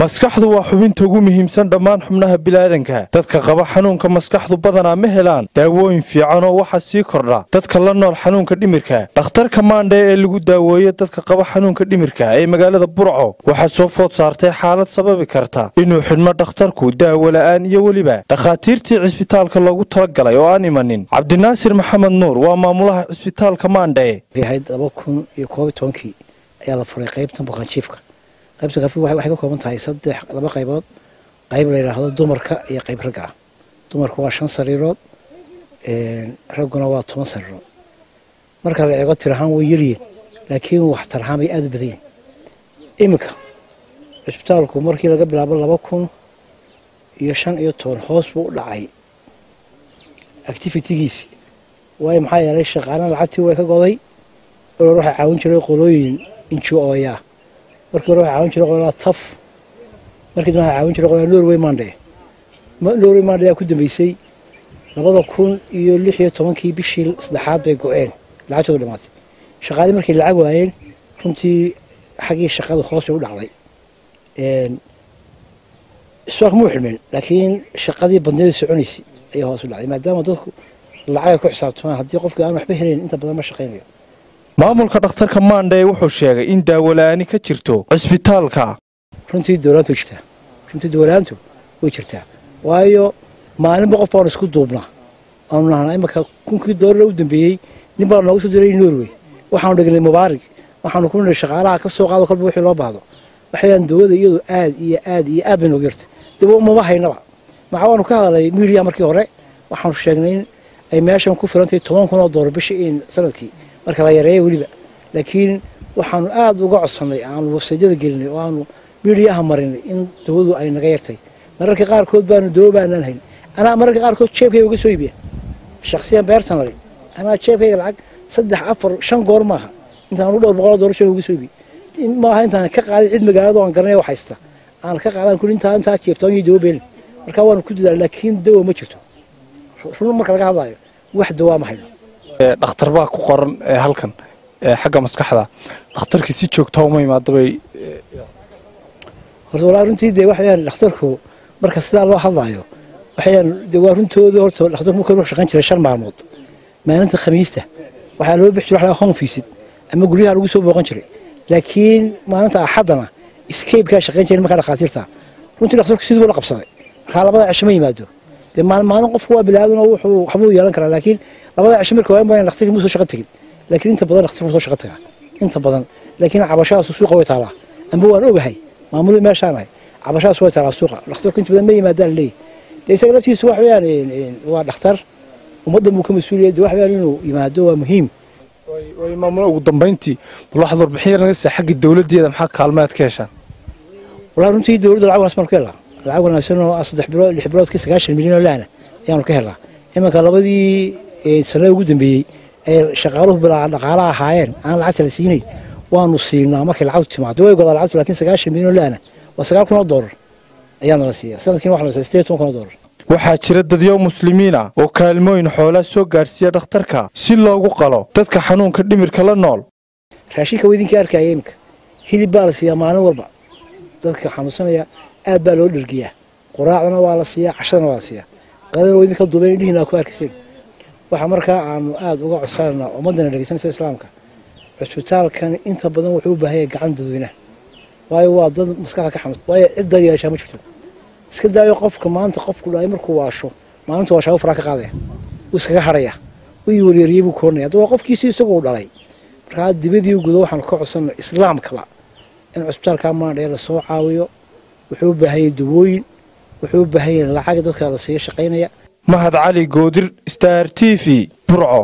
maskaxdu waa xubinta ugu muhiimsan dhammaan xubnaha bilaadanka. Dadka qaba xanuunka maskaxdu badanaa ma helaan daawooyin fiican oo waxaa sii kordha dadka la nool xanuunka dhimirka. Dhakhtarka maandhe ee lagu daaweeyo dadka qaba xanuunka dhimirka ee magaalada burco waxaa soo food saartay xaalad sababi karta inuu xidhmo dhakhtarku daawo la'aan iyo weliba dhakhaatiirtii cisbitaalka loogu talagalay oo aan imanin. Cabdinaasir maxamed nuur waa maamulaha cisbitaalka maandhe ayaa la furay qaybtan bukaanjiifka qaybta kafi waxay ka kooban tahay saddex laba qaybood. Qayb la yidhaahdo dumarka iyo qayb ragga. Ah dumarka waa shan sariirood ragguna waa toban sariirood. Marka la eego tir ahaan way yaryihin laakiin ahaan bay aada u badan yihiin iminka cisbitaalku markii laga bilaabo laba kun iyo shan iyo toban hoos buu u dhacay activitigiisi waayo maxaa yeelay shaqaana lacagtii way ka goday waxaa caawin jiray qolooyin injooyaa markii hore waxaa caawin jiray qolaa taf markii dambe waxaa caawin jiray qolaa norway mandhe. Norway mandhe ayaa ku dambeysay labada kun iyo lix iyo tobankii bishii saddexaad bay go-een lacagtoodu dhamaatay. Shaqaalii markay lacag waayeen runtii xaggii shaqada hoos bay u dhacday isbitaalka muu xidhmeen laakiin shaqadii bandiyada soconaysay ayaa hoos u dhacday maadaama dadku lacagay ku xisaabtamaan. Haddii qofkii aan waxba helayn inta badan ma shaqaynayo maamulka dhakhtarka maandhe wuxuu sheegay in daawola'aani ka jirto cisbitaalka runtii dowlaantu way jirtaa. Runtii dowlaantu way jirtaa. Waayo maalinba qof baanu isku duubnaa aanu nahnaa imanka kunkii doolara u dambeeyey nin baa noogu soo diray norway. Waxaanu dhignay mubaarig waxaanu ku nidhay shaqaalaha ka soo qaado kolba wixii loo baahdo. Waxayaan dawada iyadu aad iyo aad iyo aad bay noogu yartay dawo mama haynaba maxaa waanu ka hadalay miidiya markii hore? Waxaanu sheegnay in ay meeshan ku filantahay toban kun oo doolar bishii in sannadkii marka la yareeya weliba. Laakiin waxaanu aada uga codsannay aanu websaydyada gelinay oo aanu midiyaha marinay in dawadu ay naga yartay. Mararka qaarkood baanu dawo baanaan hayn anaa mararka qaarkood jeebkayga uga soo iibiya. Shaksiyan beertanale anaa jeebkayga lacag saddex afar shan goor maaha. Intaan u dhowr boqol doolar jeebka uga soo iibiya. Maaha intaan ka qaaday cid magaalada aan garanay wax haysta. Aan ka qaadan kuli intaa intaa jeeftaan iyo dawo beelin marka waanu ku dadaal laakiin dawo ma jirto. Run marka laga hadlaayo wax dawaa ma hayno dhakhtar baa ku qoran halkan xagga maskaxda. Dhakhtarkii si joogta uma imaadabay horta walaa runtii dee waxayaan dhakhtarku marka sidaa loo hadlaayo waxayaan dee waa runtooda horta dhakhtarku marka wuxuu shaqayn jiray shan maalmood maalinta khamiista. Waxaa loo bixi jiray wax home visit ama guryaha lagu soo booqan jiray. Laakiin maalinta axaddana escapekaa shaqayn jiray markaa dhakhaatiirta runtii dhakhtarku siduu la qabsaday. Markaa labada cisho ma yimaado. Dee maalin maalin qofku waa bilaadan oo wuxuu waxbuu yeelan karaa laakiin labada cisho marka waa in dhakhtarkii muu soo shaqo tegin laakiin inta badan dhakhtarku soo shaqo tagaa inta badan laakiin cabashadaas suuqa way taalaa amba waan ogahay maamulii meeshaan ahay cabashadaas way taalaa suuqa dhakhtarku inta badan ma yimaadaan leeyahy dee isaga laftiisa wax weeyaan waa dhakhtar ummaddan buu ka mas-uuliyay dee wax weeyaan inuu yimaado waa muhiim maamula ugu dambayntii bal waxaad warbixin yar naga saa xagga dowladdeeda maxaa kaalmaad ka heshaan walaa runtii dowladda lacag wanaagsan baanu ka helaa lacag wanaagsan oo saddex bilood lix biloodkii sagaashan milyan oo laana ayaanu ka helnaa imanka labadii sanada ugu dambeeyey ay shaqaaluhu bilaa dhaqaala ahaayeen aan lacagta la siinayn waanu siinaa markay lacagtu timaado way godaa lacagtu laakiin sagaashan milyan laana waa sagaal kun oo doolar ayaana la siiya sanadkiina waxa la siiya sideed toban kun oo doolar waxaa jira dadyo muslimiin ah oo kaalmooyin xoolaa soo gaadhsiiya dhakhtarka si loogu qalo dadka xanuunka dhimirka la nool raashinka weydinkii arkaya iminka hilib baa la siiyaa maalin walba dadka xanuunsanaya aad baa loo dhergiyaa quraacdana waa la siiyaa cashadana waa la siiyaa qadana weydinka duuben indhihiina ku arkiseen waxaa markaa aanu aada uga codsananaa ummaddana dhegeysanaysa islaamka. Cisbitaalkan inta badan wuxuu u baahan yahay gacan dadweynaha. Waayo waa dad maskaxda ka xanuun waayo cid dad yeeshaa ma jirto. Iska daayo qofka maanta qofku dhaay markuu waasho maalintu waashaa faraa ka qaadaya. Wuu iskaga haraya wii wareeriyey buu koonaya hadda waa qofkiisi isagu dhalay markaa dibadii gudo waxaanu ka codsanna islaamkaba. In cusbitaalka maandhee la soo caawiyo. Wuxuu u baahan yahay dawooyin. Wuxuu u baahan yahay lacag dadka la shaqaynaya mahad cali goodir star t v burco